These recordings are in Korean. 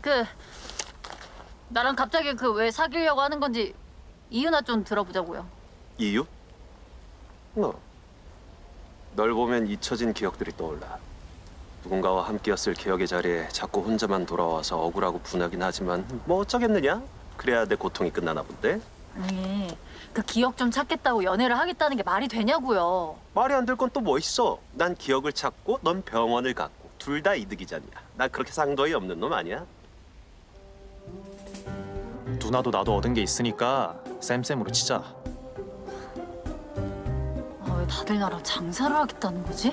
그 나랑 갑자기 그 왜 사귀려고 하는 건지 이유나 좀 들어보자고요. 이유? 어. 널 보면 잊혀진 기억들이 떠올라. 누군가와 함께였을 기억의 자리에 자꾸 혼자만 돌아와서 억울하고 분하긴 하지만 뭐 어쩌겠느냐? 그래야 내 고통이 끝나나 본데? 아니 그 기억 좀 찾겠다고 연애를 하겠다는 게 말이 되냐고요. 말이 안 될 건 또 뭐 있어? 난 기억을 찾고 넌 병원을 갔고 둘 다 이득이잖냐. 난 그렇게 상도이 없는 놈 아니야? 누나도 나도 얻은 게 있으니까 쌤쌤으로 치자. 아, 왜 다들 나랑 장사를 하겠다는 거지?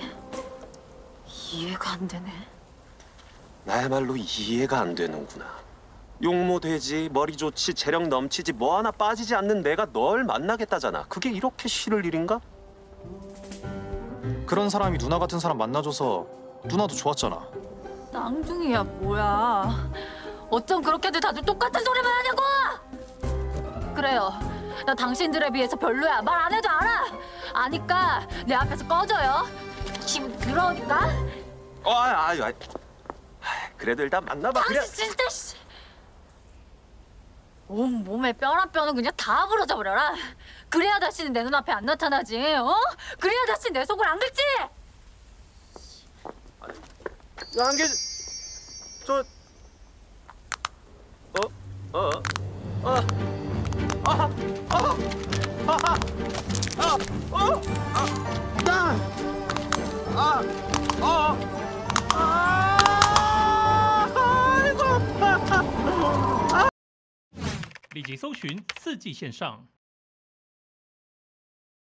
이해가 안 되네. 나야말로 이해가 안 되는구나. 용모 되지, 머리 좋지, 재력 넘치지, 뭐 하나 빠지지 않는 내가 널 만나겠다잖아. 그게 이렇게 싫을 일인가? 그런 사람이 누나 같은 사람 만나줘서 누나도 좋았잖아. 쌍둥이야 뭐야? 어쩜 그렇게들 다들 똑같은 소리만 하냐고! 그래요. 나 당신들에 비해서 별로야. 말 안 해도 알아. 아니까 내 앞에서 꺼져요. 기분 들어오니까. 어, 아, 아, 아. 그래도 일단 만나봐. 그래. 당신 진짜 씨. 온 몸에 뼈한 뼈는 그냥 다 부러져 버려라. 그래야 다시는 내 눈앞에 안 나타나지. 어? 그래야 다시 내 속을 안 긁지. 야, 한개 저 立即搜寻四季线上。